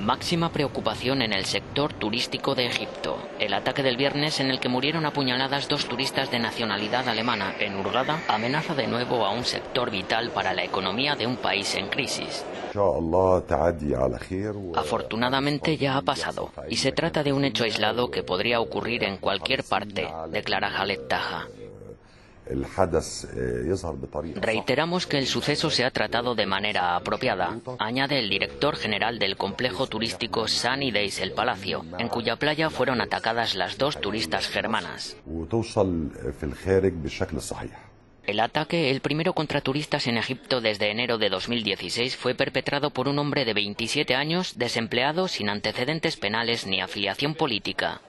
Máxima preocupación en el sector turístico de Egipto. El ataque del viernes en el que murieron apuñaladas dos turistas de nacionalidad alemana en Hurghada amenaza de nuevo a un sector vital para la economía de un país en crisis. Afortunadamente ya ha pasado y se trata de un hecho aislado que podría ocurrir en cualquier parte, declara Khaled Taha. Reiteramos que el suceso se ha tratado de manera apropiada, añade el director general del complejo turístico Sunny Days El Palacio, en cuya playa fueron atacadas las dos turistas germanas. El ataque, el primero contra turistas en Egipto desde enero de 2016, fue perpetrado por un hombre de 27 años, desempleado, sin antecedentes penales ni afiliación política.